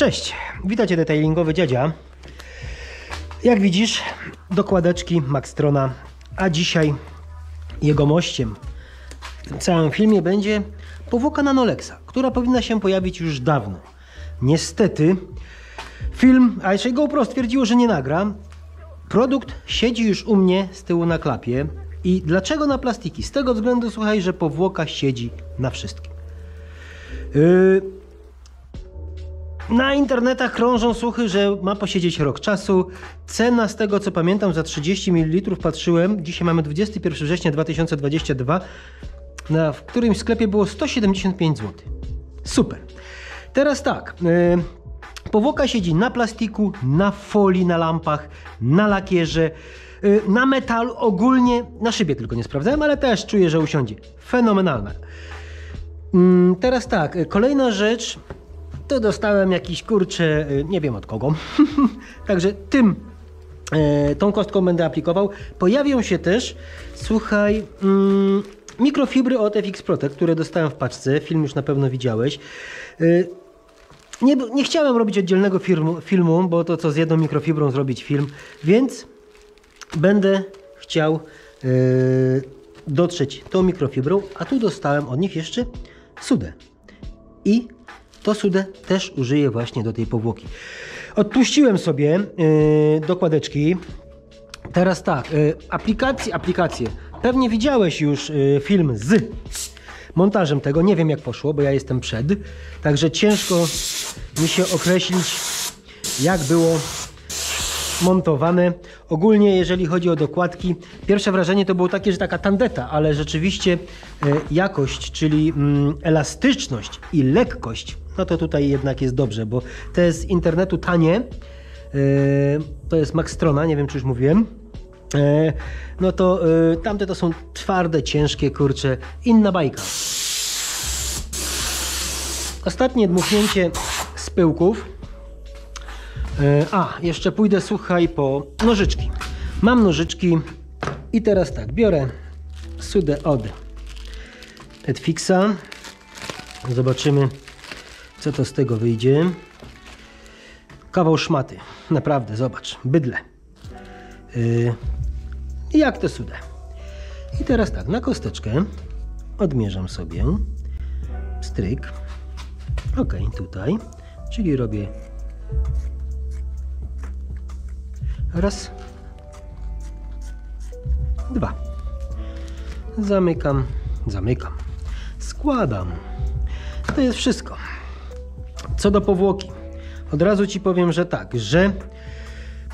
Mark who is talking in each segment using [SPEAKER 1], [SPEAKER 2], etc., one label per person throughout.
[SPEAKER 1] Cześć, witajcie detailingowy dziadzia. Jak widzisz, dokładeczki Maxtrona, a dzisiaj jego mościem w całym filmie będzie powłoka Nanolexa, która powinna się pojawić już dawno. Niestety, film, a jeszcze GoPro stwierdziło, że nie nagra. Produkt siedzi już u mnie z tyłu na klapie. I dlaczego na plastiki? Z tego względu, słuchaj, że powłoka siedzi na wszystkim. Yy, na internetach krążą słuchy, że ma posiedzieć rok czasu. Cena z tego co pamiętam za 30 ml patrzyłem. Dzisiaj mamy 21 września 2022. Na, w którymś sklepie było 175 zł. Super. Teraz tak. Yy, powłoka siedzi na plastiku, na folii, na lampach, na lakierze, yy, na metalu, ogólnie na szybie tylko nie sprawdzałem, ale też czuję, że usiądzie. Fenomenalne. Yy, teraz tak, yy, kolejna rzecz to dostałem jakiś kurczę, y, nie wiem od kogo. Także tym, e, tą kostką będę aplikował. Pojawią się też, słuchaj, mm, mikrofibry od FX Protect, które dostałem w paczce. Film już na pewno widziałeś. Y, nie, nie chciałem robić oddzielnego filmu, filmu, bo to co z jedną mikrofibrą zrobić film, więc będę chciał y, dotrzeć tą mikrofibrą, a tu dostałem od nich jeszcze sudę. I to sudę też użyję właśnie do tej powłoki. Odpuściłem sobie yy, dokładeczki. Teraz tak, yy, aplikacje, aplikacje. Pewnie widziałeś już yy, film z montażem tego. Nie wiem jak poszło, bo ja jestem przed. Także ciężko mi się określić jak było montowane. Ogólnie jeżeli chodzi o dokładki, pierwsze wrażenie to było takie, że taka tandeta, ale rzeczywiście e, jakość, czyli mm, elastyczność i lekkość, no to tutaj jednak jest dobrze, bo jest z internetu tanie. E, to jest Maxtrona, nie wiem czy już mówiłem. E, no to tamte to są twarde, ciężkie, kurcze, inna bajka. Ostatnie dmuchnięcie z pyłków. E, a, jeszcze pójdę, słuchaj, po nożyczki. Mam nożyczki i teraz tak, biorę sudę od Edfixa. Zobaczymy, co to z tego wyjdzie. Kawał szmaty. Naprawdę, zobacz. Bydle. Yy, jak to sudę. I teraz tak, na kosteczkę odmierzam sobie stryk. Ok, tutaj. Czyli robię Raz. Dwa. Zamykam. Zamykam. Składam. To jest wszystko. Co do powłoki. Od razu Ci powiem, że tak, że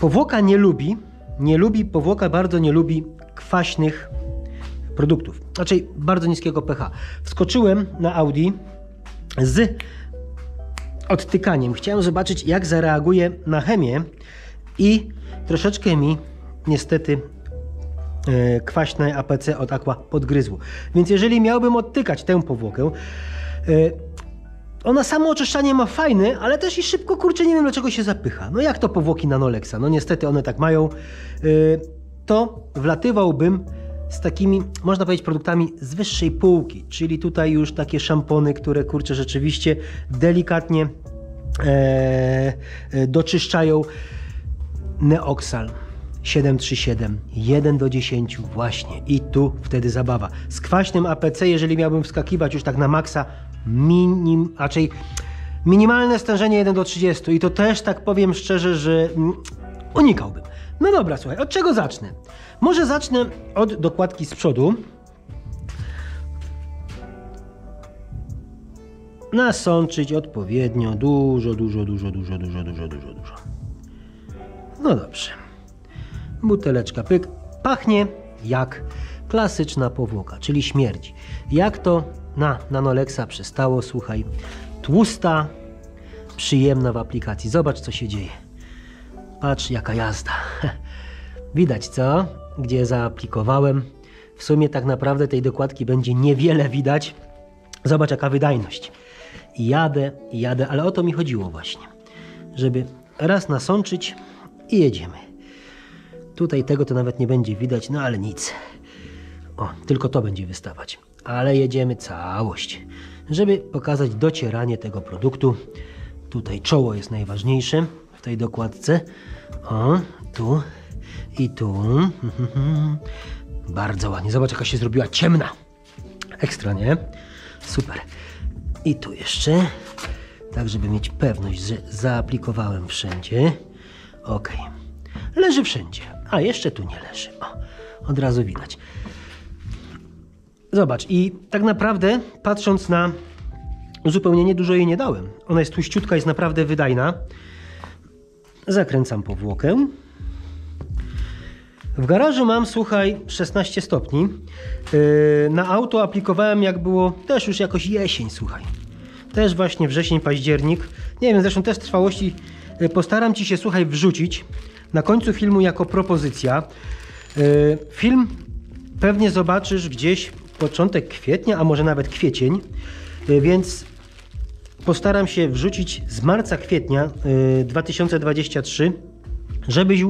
[SPEAKER 1] powłoka nie lubi, nie lubi, powłoka bardzo nie lubi kwaśnych produktów. Raczej bardzo niskiego pH. Wskoczyłem na Audi z odtykaniem. Chciałem zobaczyć, jak zareaguje na chemię i troszeczkę mi niestety e, kwaśne APC od Aqua podgryzło. Więc jeżeli miałbym odtykać tę powłokę, e, ona samo oczyszczanie ma fajne, ale też i szybko, kurczę, nie wiem dlaczego się zapycha. No jak to powłoki Nanolexa? No niestety one tak mają. E, to wlatywałbym z takimi, można powiedzieć, produktami z wyższej półki, czyli tutaj już takie szampony, które kurczę rzeczywiście delikatnie doczyszczają Neoxal 737, 1 do 10 właśnie i tu wtedy zabawa. Z kwaśnym APC, jeżeli miałbym wskakiwać już tak na maksa, minim, raczej minimalne stężenie 1 do 30 i to też tak powiem szczerze, że mm, unikałbym. No dobra, słuchaj, od czego zacznę? Może zacznę od dokładki z przodu. Nasączyć odpowiednio dużo, dużo, dużo, dużo, dużo, dużo, dużo, dużo. No dobrze. Buteleczka pyk. Pachnie jak klasyczna powłoka, czyli śmierdzi. Jak to na Nanolexa przystało, słuchaj. Tłusta, przyjemna w aplikacji. Zobacz, co się dzieje. Patrz, jaka jazda. Widać, co? Gdzie zaaplikowałem. W sumie tak naprawdę tej dokładki będzie niewiele widać. Zobacz, jaka wydajność. I jadę, i jadę, ale o to mi chodziło właśnie. Żeby raz nasączyć, i jedziemy. Tutaj tego to nawet nie będzie widać, no ale nic. O, tylko to będzie wystawać. Ale jedziemy całość, żeby pokazać docieranie tego produktu. Tutaj czoło jest najważniejsze w tej dokładce. O, tu i tu. Bardzo ładnie. Zobacz, jaka się zrobiła ciemna. Ekstra, nie? Super. I tu jeszcze, tak żeby mieć pewność, że zaaplikowałem wszędzie. Ok. Leży wszędzie, a jeszcze tu nie leży. O, od razu widać. Zobacz, i tak naprawdę patrząc na uzupełnienie, dużo jej nie dałem. Ona jest tłuściutka, jest naprawdę wydajna. Zakręcam powłokę. W garażu mam, słuchaj, 16 stopni. Yy, na auto aplikowałem jak było też już jakoś jesień, słuchaj. Też właśnie wrzesień, październik. Nie wiem, zresztą też trwałości yy, postaram Ci się, słuchaj, wrzucić na końcu filmu jako propozycja. Yy, film pewnie zobaczysz gdzieś początek kwietnia, a może nawet kwiecień, yy, więc postaram się wrzucić z marca, kwietnia yy, 2023 żebyś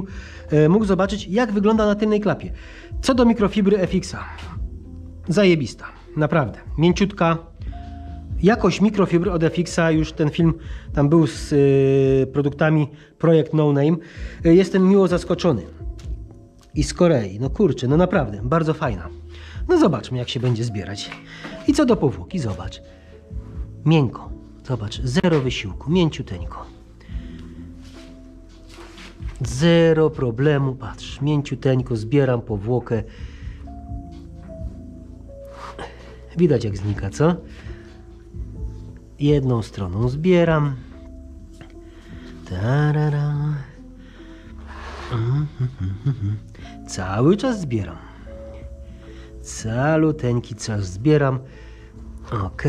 [SPEAKER 1] e, mógł zobaczyć, jak wygląda na tylnej klapie. Co do mikrofibry FX-a, zajebista, naprawdę, mięciutka. Jakość mikrofibry od FX-a, już ten film tam był z produktami Projekt No Name. Jestem miło zaskoczony. I z Korei, no kurczę, no naprawdę, bardzo fajna. No zobaczmy, jak się będzie zbierać. I co do powłoki, zobacz. Miękko, zobacz, zero wysiłku, mięciuteńko. Zero problemu, patrz, mięciuteńko, zbieram powłokę. Widać jak znika, co? Jedną stroną zbieram. Tarara. Mhm, mhm, mhm. Cały czas zbieram. Caluteńki czas zbieram. Ok.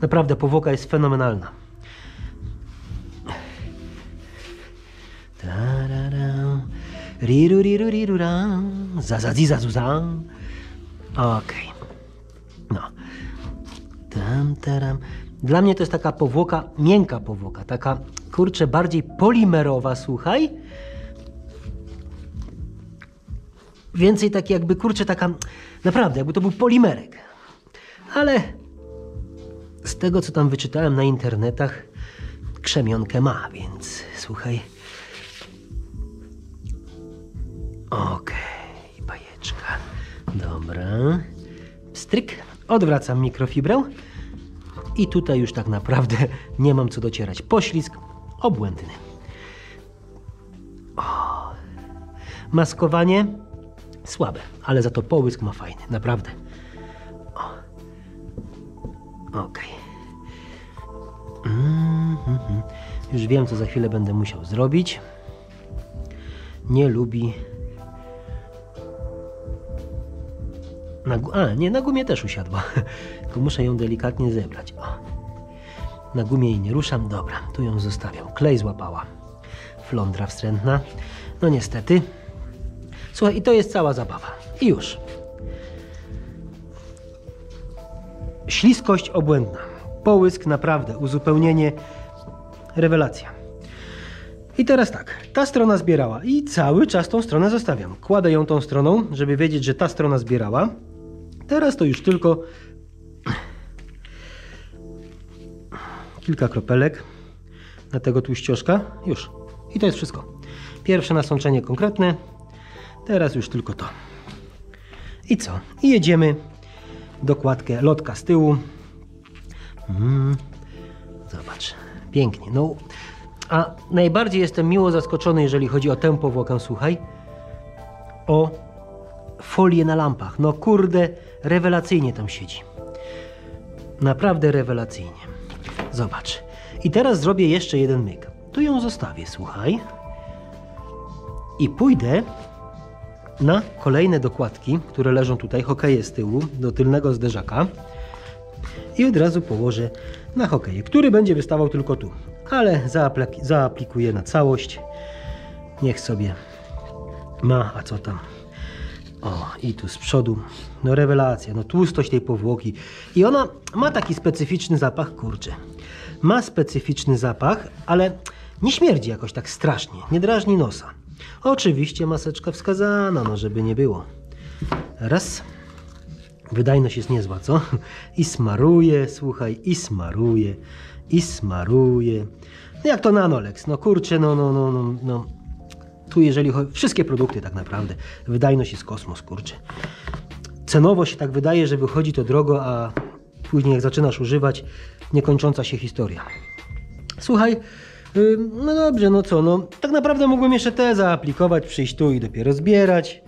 [SPEAKER 1] Naprawdę powłoka jest fenomenalna. Tarara. Riru, riru, riru, ra. Za, za, zi, za, zu, za. Okej. No. Tam, taram. Dla mnie to jest taka powłoka, miękka powłoka, taka, kurczę, bardziej polimerowa, słuchaj. Więcej taki jakby, kurczę, taka, naprawdę, jakby to był polimerek. Ale z tego, co tam wyczytałem na internetach, krzemionkę ma, więc słuchaj. Okej, bajeczka. Dobra. Stryk. Odwracam mikrofibrę. I tutaj już tak naprawdę nie mam co docierać. Poślizg obłędny. O. Maskowanie słabe, ale za to połysk ma fajny, naprawdę. O. Okej. Mhm. Już wiem, co za chwilę będę musiał zrobić. Nie lubi Na, a, nie, na gumie też usiadła. Tylko muszę ją delikatnie zebrać. O. Na gumie jej nie ruszam. Dobra, tu ją zostawiam. Klej złapała. Flądra wstrętna. No niestety. Słuchaj, i to jest cała zabawa. I już. Śliskość obłędna. Połysk naprawdę, uzupełnienie, rewelacja. I teraz tak, ta strona zbierała i cały czas tą stronę zostawiam. Kładę ją tą stroną, żeby wiedzieć, że ta strona zbierała. Teraz to już tylko kilka kropelek na tego tłuścioszka. Już. I to jest wszystko. Pierwsze nasączenie konkretne. Teraz już tylko to. I co? I jedziemy dokładkę lotka z tyłu. Mm. Zobacz. Pięknie. No, a najbardziej jestem miło zaskoczony, jeżeli chodzi o tę powłokę, słuchaj, o folię na lampach. No kurde, rewelacyjnie tam siedzi. Naprawdę rewelacyjnie. Zobacz. I teraz zrobię jeszcze jeden myk. Tu ją zostawię, słuchaj. I pójdę na kolejne dokładki, które leżą tutaj, hokeje z tyłu, do tylnego zderzaka. I od razu położę na hokeje, który będzie wystawał tylko tu. Ale zaaplik- zaaplikuję na całość. Niech sobie ma, a co tam. O, i tu z przodu. No rewelacja, no tłustość tej powłoki. I ona ma taki specyficzny zapach, kurczę. Ma specyficzny zapach, ale nie śmierdzi jakoś tak strasznie, nie drażni nosa. Oczywiście maseczka wskazana, no żeby nie było. Raz. Wydajność jest niezła, co? I smaruje, słuchaj, i smaruje. i smaruję. No jak to Nanolex, no kurczę, no, no, no, no, no. Tu jeżeli chodzi, wszystkie produkty tak naprawdę, wydajność jest kosmos, kurczę. Cenowo się tak wydaje, że wychodzi to drogo, a później jak zaczynasz używać, niekończąca się historia. Słuchaj, no dobrze, no co, no tak naprawdę mógłbym jeszcze te zaaplikować, przyjść tu i dopiero zbierać.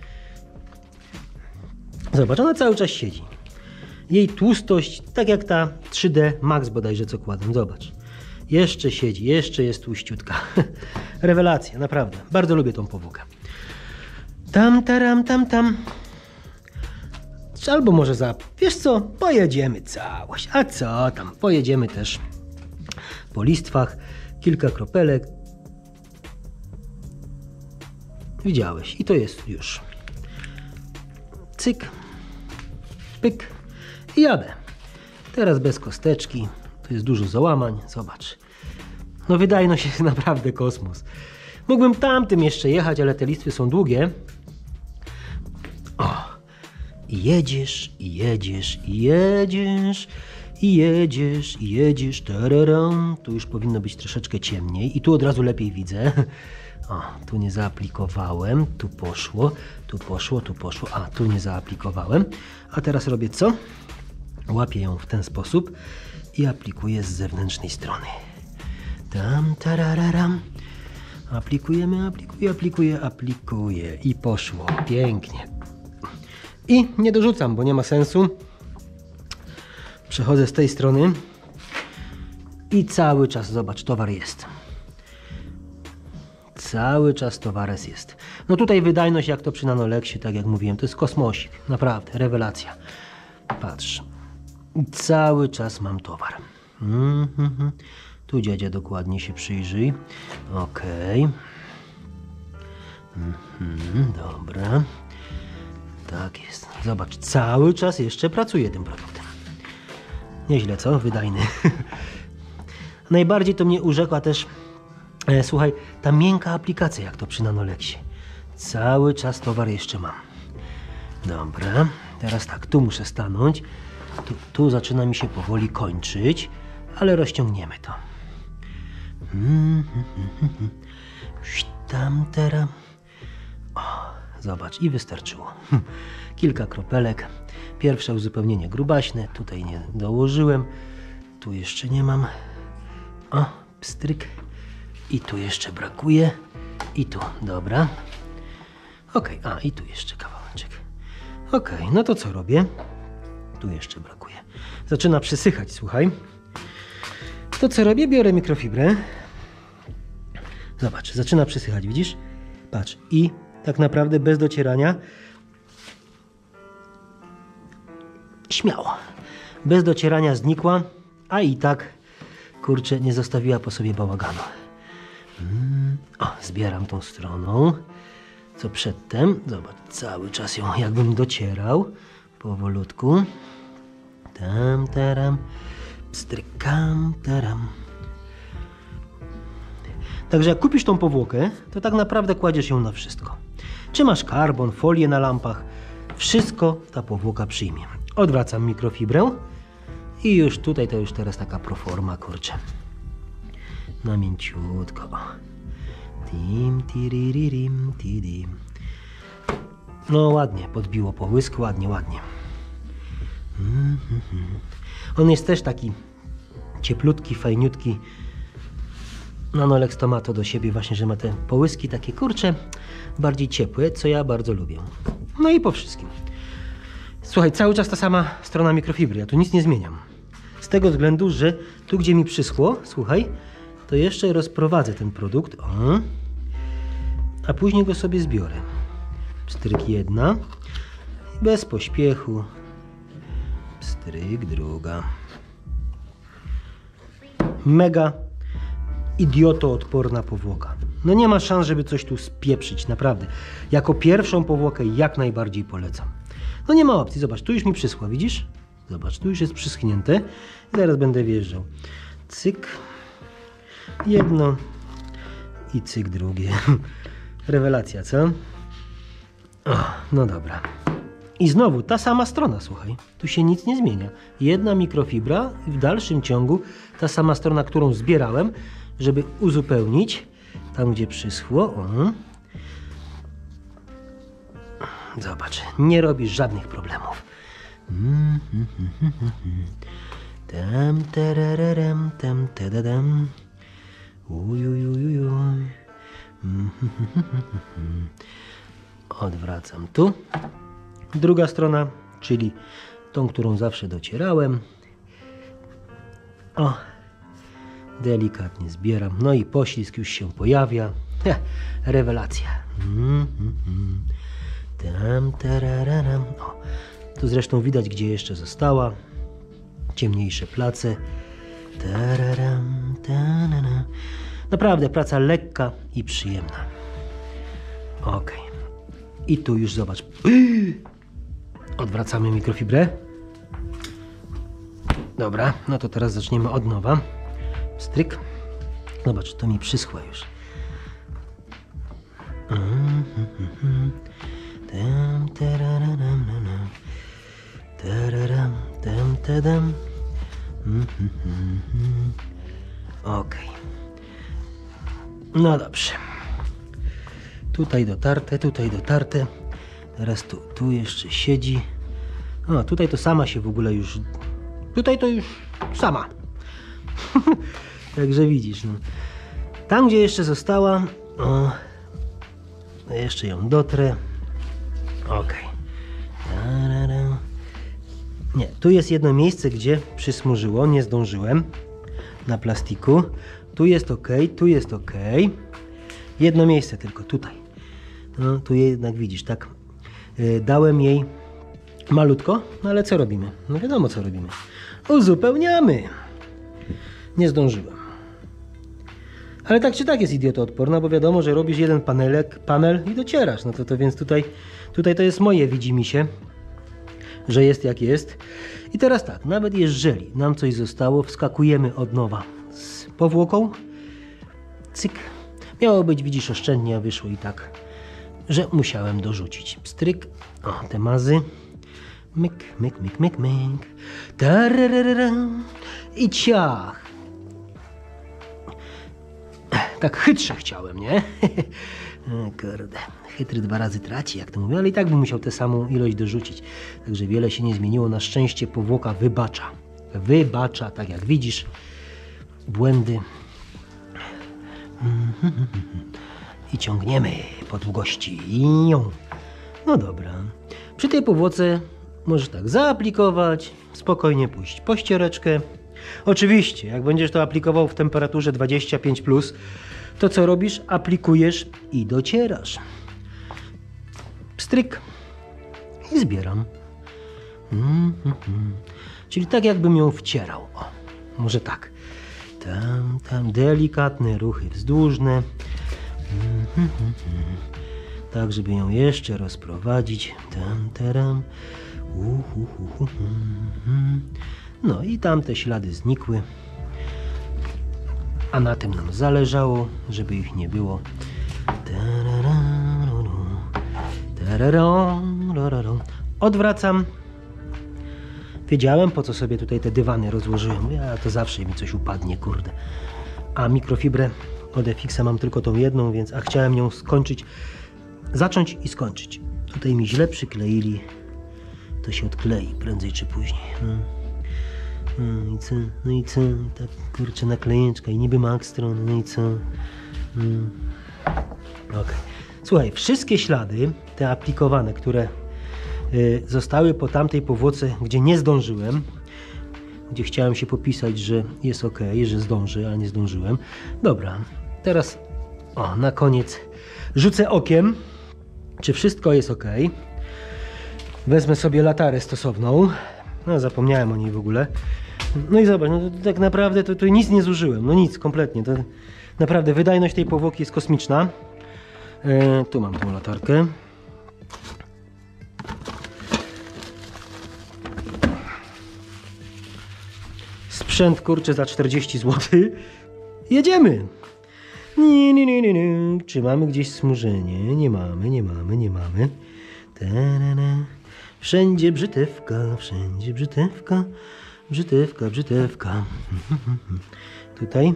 [SPEAKER 1] Zobacz, ona cały czas siedzi. Jej tłustość, tak jak ta 3D Max bodajże co kładłem, zobacz. Jeszcze siedzi, jeszcze jest tłuściutka. Rewelacja, naprawdę. Bardzo lubię tą powłokę. Tam, taram, tam, tam. Albo może za... Wiesz co, pojedziemy całość. A co tam, pojedziemy też po listwach. Kilka kropelek. Widziałeś i to jest już. Cyk, pyk i jadę. Teraz bez kosteczki. Tu jest dużo załamań. Zobacz. No wydajność jest naprawdę kosmos. Mógłbym tamtym jeszcze jechać, ale te listwy są długie. O. Jedziesz, jedziesz, jedziesz, i jedziesz, i jedziesz. Tararam. Tu już powinno być troszeczkę ciemniej i tu od razu lepiej widzę. O, tu nie zaaplikowałem, tu poszło, tu poszło, tu poszło, a tu nie zaaplikowałem. A teraz robię co? Łapię ją w ten sposób i aplikuję z zewnętrznej strony. Tam, tarararam. Aplikujemy, aplikuję, aplikuję, aplikuję i poszło. Pięknie. I nie dorzucam, bo nie ma sensu. Przechodzę z tej strony i cały czas, zobacz, towar jest. Cały czas towares jest. No tutaj wydajność, jak to przy Nanolexie, tak jak mówiłem, to jest kosmosik. Naprawdę, rewelacja. Patrz. Cały czas mam towar. Mhm, mhm. Tu dziadzia dokładnie się przyjrzyj. Okej. Mhm, dobra. Tak jest. Zobacz, cały czas jeszcze pracuję tym produktem. Nieźle, co? Wydajny. Najbardziej to mnie urzekła też, e, słuchaj, ta miękka aplikacja, jak to przy Nanolexie. Cały czas towar jeszcze mam. Dobra, teraz tak, tu muszę stanąć. Tu, tu zaczyna mi się powoli kończyć, ale rozciągniemy to. Tam, tera. O, zobacz, i wystarczyło. Hm, Kilka kropelek. Pierwsze uzupełnienie grubaśne. Tutaj nie dołożyłem. Tu jeszcze nie mam. O, pstryk. I tu jeszcze brakuje. I tu, dobra. Ok, a i tu jeszcze kawałeczek. Ok, no to co robię? Tu jeszcze brakuje. Zaczyna przysychać, słuchaj. To co robię? Biorę mikrofibrę. Zobacz, zaczyna przysychać, widzisz? Patrz, i tak naprawdę bez docierania. Śmiało. Bez docierania znikła, a i tak, kurczę, nie zostawiła po sobie bałaganu. Mm, o, zbieram tą stroną. Co przedtem, zobacz, cały czas ją jakbym docierał. Powolutku. Tam, taram. Pstrykam, taram. Także jak kupisz tą powłokę, to tak naprawdę kładziesz ją na wszystko. Czy masz karbon, folię na lampach, wszystko ta powłoka przyjmie. Odwracam mikrofibrę i już tutaj to już teraz taka proforma, kurczę. Na mięciutko. Tim, tirim. No ładnie, podbiło połysk, ładnie, ładnie. Mhm. On jest też taki cieplutki, fajniutki. Nanolex to ma to do siebie właśnie, że ma te połyski takie kurcze, bardziej ciepłe, co ja bardzo lubię. No i po wszystkim. Słuchaj, cały czas ta sama strona mikrofibry, ja tu nic nie zmieniam. Z tego względu, że tu gdzie mi przyschło, słuchaj, to jeszcze rozprowadzę ten produkt, o, a później go sobie zbiorę. Pstryk jedna, bez pośpiechu, pstryk druga. Mega idiotoodporna powłoka. No nie ma szans, żeby coś tu spieprzyć, naprawdę. Jako pierwszą powłokę jak najbardziej polecam. No nie ma opcji, zobacz, tu już mi przyschła, widzisz? Zobacz, tu już jest przyschnięte. I zaraz będę wjeżdżał. Cyk. Jedno i cyk drugie. Rewelacja, co? O, no dobra. I znowu ta sama strona, słuchaj. Tu się nic nie zmienia. Jedna mikrofibra i w dalszym ciągu ta sama strona, którą zbierałem, żeby uzupełnić tam, gdzie przyschło. Zobacz, nie robisz żadnych problemów. Tam, tarararam, tam, tadadam. Odwracam tu. Druga strona, czyli tą, którą zawsze docierałem. O, delikatnie zbieram. No i poślizg już się pojawia. Heh, rewelacja. Mm, mm, mm. Tam, tarararam. O, tu zresztą widać, gdzie jeszcze została. Ciemniejsze place. Tararam, tarara. Naprawdę praca lekka i przyjemna. Ok. I tu już zobacz. Odwracamy mikrofibrę. Dobra, no to teraz zaczniemy od nowa. Stryk. Zobacz, to mi przyschła już. Mhm. Tam, tararam. Tararam, tam, tadam. Okej. No dobrze. Tutaj dotarte, tutaj dotarte. Teraz tu, tu jeszcze siedzi. O, tutaj to sama się w ogóle już. Tutaj to już sama. Także widzisz. No. Tam, gdzie jeszcze została, o, jeszcze ją dotrę. Ok. Nie, tu jest jedno miejsce, gdzie przysmużyło, nie zdążyłem na plastiku. Tu jest ok, tu jest ok. Jedno miejsce tylko, tutaj. No, tu jednak widzisz, tak. Yy, dałem jej malutko, no ale co robimy? No wiadomo, co robimy. Uzupełniamy. Nie zdążyłem. Ale tak czy tak jest idiotoodporna, bo wiadomo, że robisz jeden panelek, panel i docierasz. No to, to więc tutaj, tutaj to jest moje, widzi mi się, że jest jak jest. I teraz tak, nawet jeżeli nam coś zostało, wskakujemy od nowa z powłoką. Cyk. Miało być, widzisz, oszczędnie, a wyszło i tak, że musiałem dorzucić. Stryk. O, te mazy. Myk, myk, myk, myk, myk. Tararara. I ciach. Tak chytrze chciałem, nie? O, Kurde, chytry dwa razy traci, jak to mówię, ale i tak bym musiał tę samą ilość dorzucić. Także wiele się nie zmieniło. Na szczęście powłoka wybacza. Wybacza, tak jak widzisz, błędy. I ciągniemy po długości. No dobra. Przy tej powłoce możesz tak zaaplikować, spokojnie pójść po ściereczkę. Oczywiście, jak będziesz to aplikował w temperaturze 25, to co robisz? Aplikujesz i docierasz. Stryk. I zbieram. Mm. Czyli tak jakbym ją wcierał. O, może tak. Tam, tam delikatne ruchy wzdłużne. Mm. Tak, żeby ją jeszcze rozprowadzić. Tam, taram. Uh, uh, uh, uh, mm. No i tamte ślady znikły. A na tym nam zależało, żeby ich nie było. Odwracam. Wiedziałem, po co sobie tutaj te dywany rozłożyłem. Ja to zawsze mi coś upadnie, kurde. A mikrofibrę od FX mam tylko tą jedną, więc a chciałem ją skończyć, zacząć i skończyć. Tutaj mi źle przykleili. To się odklei prędzej czy później. Hmm. No i co? No i co? Tak kurczę naklejeczka i niby Maxtron, no i co? Hmm. Ok. Słuchaj, wszystkie ślady, te aplikowane, które y, zostały po tamtej powłoce, gdzie nie zdążyłem, gdzie chciałem się popisać, że jest ok, że zdążę, ale nie zdążyłem. Dobra, teraz o, na koniec rzucę okiem, czy wszystko jest ok. Wezmę sobie latarę stosowną. No, zapomniałem o niej w ogóle. No i zobacz, no to, tak naprawdę to, to nic nie zużyłem. No nic, kompletnie. To naprawdę wydajność tej powłoki jest kosmiczna. E, tu mam tą latarkę. Sprzęt kurczę za 40 zł. Jedziemy! Nie, nie, nie, nie, nie. Czy mamy gdzieś smużenie? Nie mamy, nie mamy, nie mamy. Ta-na-na. Wszędzie brzytewka, wszędzie brzytewka, brzytewka, brzytewka. Tutaj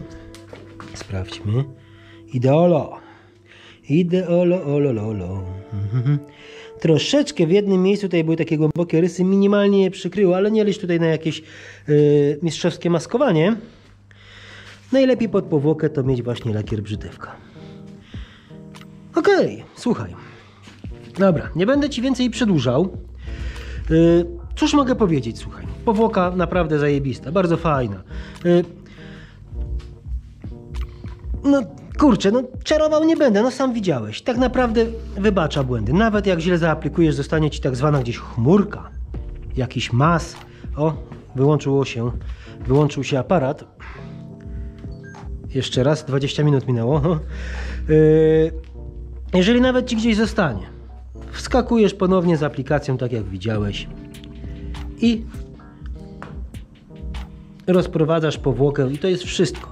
[SPEAKER 1] sprawdźmy. Ideolo. Ideolo, olo, lolo. Troszeczkę w jednym miejscu tutaj były takie głębokie rysy, minimalnie je przykryło, ale nie liczę tutaj na jakieś yy, mistrzowskie maskowanie. Najlepiej pod powłokę to mieć właśnie lakier brzytewka. Okej, okay, słuchaj. Dobra, nie będę Ci więcej przedłużał. Yy, cóż mogę powiedzieć, słuchaj. Powłoka naprawdę zajebista, bardzo fajna. Yy, no kurczę, no czarował nie będę, no sam widziałeś. Tak naprawdę wybacza błędy. Nawet jak źle zaaplikujesz, zostanie Ci tak zwana gdzieś chmurka. Jakiś mas. O, wyłączyło się, wyłączył się aparat. Jeszcze raz, 20 minut minęło. Yy, jeżeli nawet Ci gdzieś zostanie, wskakujesz ponownie z aplikacją, tak jak widziałeś i rozprowadzasz powłokę i to jest wszystko.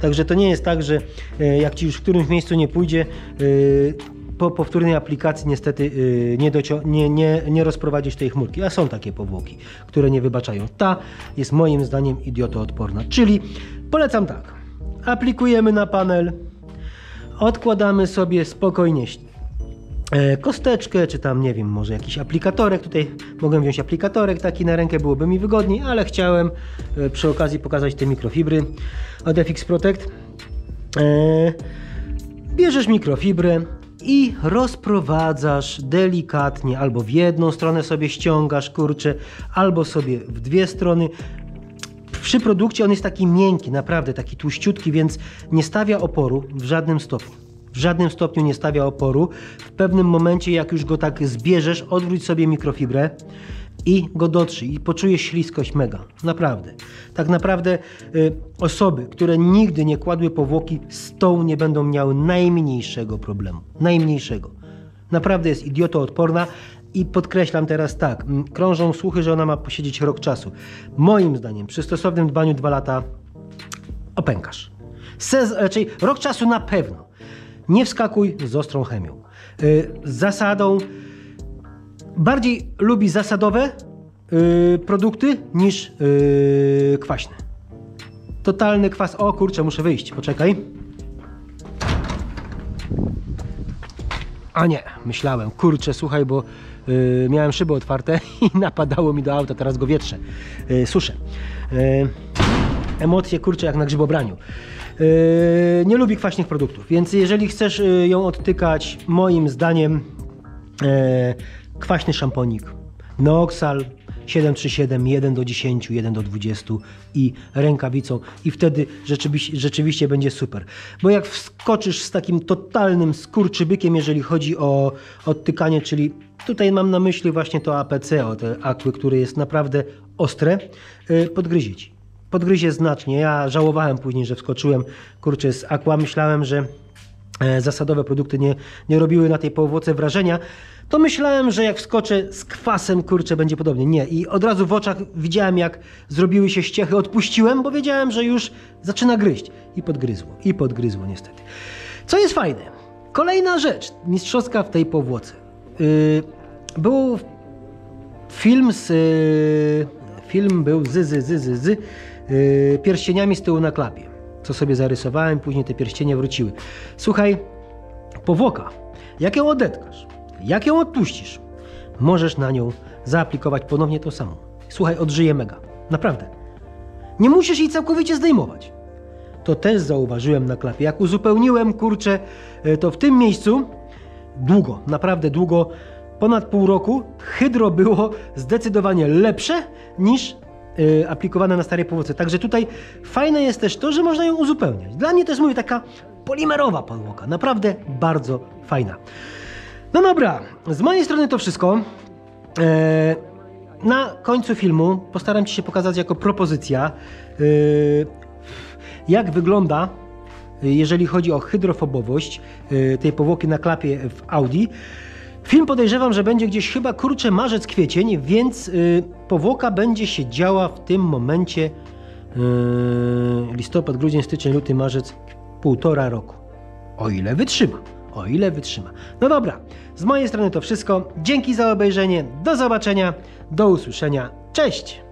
[SPEAKER 1] Także to nie jest tak, że e, jak Ci już w którymś miejscu nie pójdzie, e, po powtórnej aplikacji niestety e, nie, nie, nie, nie rozprowadzisz tej chmurki. A są takie powłoki, które nie wybaczają. Ta jest moim zdaniem idiotoodporna. Czyli polecam tak. Aplikujemy na panel, odkładamy sobie spokojnie kosteczkę, czy tam nie wiem, może jakiś aplikatorek. Tutaj mogłem wziąć aplikatorek taki na rękę, byłoby mi wygodniej, ale chciałem e, przy okazji pokazać te mikrofibry od FX Protect. E, bierzesz mikrofibrę i rozprowadzasz delikatnie, albo w jedną stronę sobie ściągasz kurczę, albo sobie w dwie strony. Przy produkcie on jest taki miękki, naprawdę taki tłuściutki, więc nie stawia oporu w żadnym stopniu w żadnym stopniu nie stawia oporu. W pewnym momencie, jak już go tak zbierzesz, odwróć sobie mikrofibrę i go dotrzyj i poczujesz śliskość mega. Naprawdę. Tak naprawdę y, osoby, które nigdy nie kładły powłoki tą nie będą miały najmniejszego problemu. Najmniejszego. Naprawdę jest idiotoodporna i podkreślam teraz tak, krążą słuchy, że ona ma posiedzieć rok czasu. Moim zdaniem przy stosownym dbaniu dwa lata opękasz. Sez, raczej rok czasu na pewno. Nie wskakuj z ostrą chemią. Y, zasadą bardziej lubi zasadowe y, produkty niż y, kwaśne. Totalny kwas. O kurczę, muszę wyjść, poczekaj. A nie, myślałem, kurczę, słuchaj, bo yy, miałem szyby otwarte i napadało mi do auta, teraz go wietrze. Yy, suszę. Yy, emocje, kurczę, jak na grzybobraniu. Yy, nie lubi kwaśnych produktów, więc jeżeli chcesz yy, ją odtykać, moim zdaniem yy, kwaśny szamponik Noxal 737, 1 do 10, 1 do 20 i rękawicą i wtedy rzeczywiście, rzeczywiście będzie super. Bo jak wskoczysz z takim totalnym skurczybykiem, jeżeli chodzi o odtykanie, czyli tutaj mam na myśli właśnie to APC, o te akły, które jest naprawdę ostre, podgryzie ci podgryzie znacznie. Ja żałowałem później, że wskoczyłem kurczę z Aqua. Myślałem, że e, zasadowe produkty nie, nie robiły na tej powłoce wrażenia, to myślałem, że jak wskoczę z kwasem, kurczę, będzie podobnie. Nie. I od razu w oczach widziałem, jak zrobiły się ściechy. Odpuściłem, bo wiedziałem, że już zaczyna gryźć. I podgryzło. I podgryzło niestety. Co jest fajne. Kolejna rzecz mistrzowska w tej powłoce. Yy, był film z... Yy, film był z, z, z, z, z pierścieniami z tyłu na klapie. Co sobie zarysowałem, później te pierścienie wróciły. Słuchaj, powłoka, jak ją odetkasz, jak ją odpuścisz, możesz na nią zaaplikować ponownie to samo. Słuchaj, odżyje mega. Naprawdę. Nie musisz jej całkowicie zdejmować. To też zauważyłem na klapie. Jak uzupełniłem, kurczę, y, to w tym miejscu długo, naprawdę długo, ponad pół roku, hydro było zdecydowanie lepsze niż Y, aplikowane na starej powłoce. Także tutaj fajne jest też to, że można ją uzupełniać. Dla mnie to jest mówię taka polimerowa podłoga. Naprawdę bardzo fajna. No dobra, z mojej strony to wszystko. E, na końcu filmu postaram Ci się pokazać jako propozycja, e, jak wygląda, jeżeli chodzi o hydrofobowość e, tej powłoki na klapie w Audi. Film podejrzewam, że będzie gdzieś chyba kurczę marzec, kwiecień, więc yy, powłoka będzie się działa w tym momencie yy, listopad, grudzień, styczeń, luty, marzec, półtora roku. O ile wytrzyma. o ile wytrzyma. No dobra, z mojej strony to wszystko. Dzięki za obejrzenie. Do zobaczenia, do usłyszenia. Cześć!